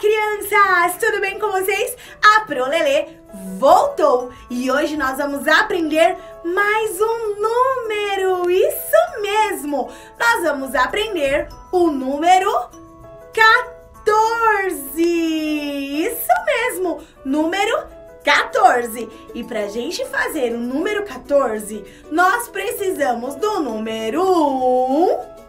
crianças! Tudo bem com vocês? A Prolelê voltou e hoje nós vamos aprender mais um número. Isso mesmo! Nós vamos aprender o número 14. Isso mesmo! Número 14. E pra gente fazer o número 14, nós precisamos do número 1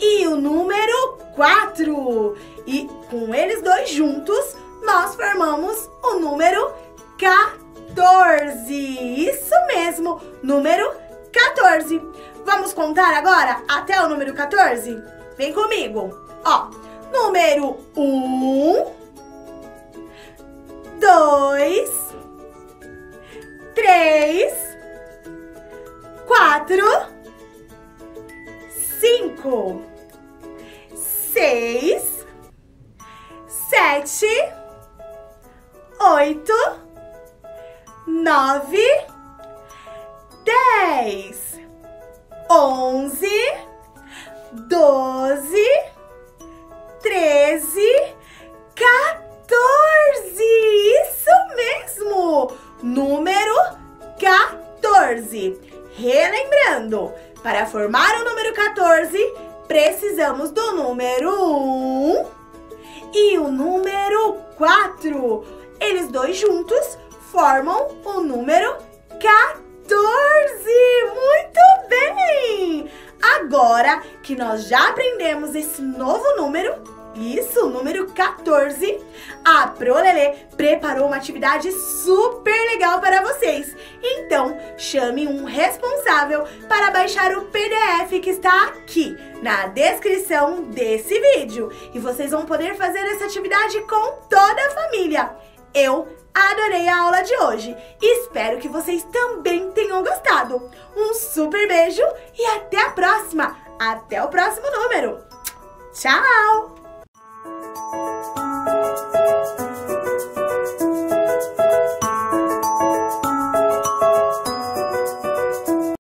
e o número 4. E com eles dois juntos, nós formamos o número 14. Isso mesmo, número 14. Vamos contar agora até o número 14? Vem comigo. Ó, número 1, 2, 3, 4, 5, 7, oito, nove, dez, onze, doze, treze, quatorze. Isso mesmo! Número 14. Relembrando, para formar o número 14, precisamos do número 1 e o número 4. Eles dois juntos formam o número 14. Muito bem! Agora que nós já aprendemos esse novo número, isso, número 14, a Prolelê preparou uma atividade super legal para vocês. Então, chame um responsável para baixar o PDF que está aqui na descrição desse vídeo. E vocês vão poder fazer essa atividade com toda a família. Eu adorei a aula de hoje. Espero que vocês também tenham gostado. Um super beijo e até a próxima. Até o próximo número. Tchau!